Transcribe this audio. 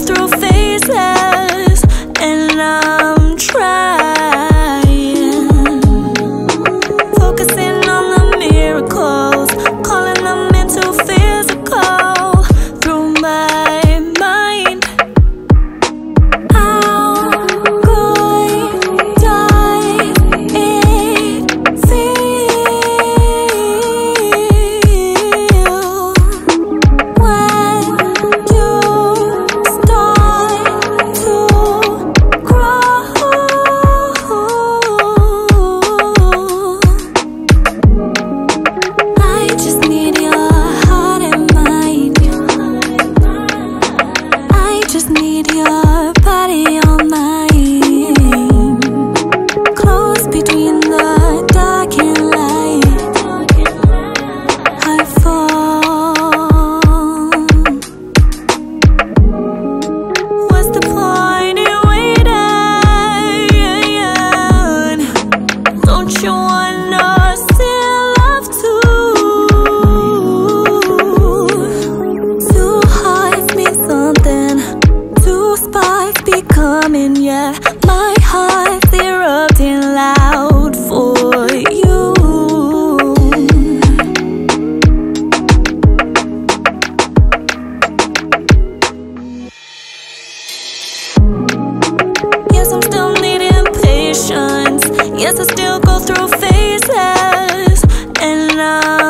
through phases, and I'm trying. Coming, yeah. My heart's erupting loud for you. Yes, I'm still needing patience. Yes, I still go through phases, and I'm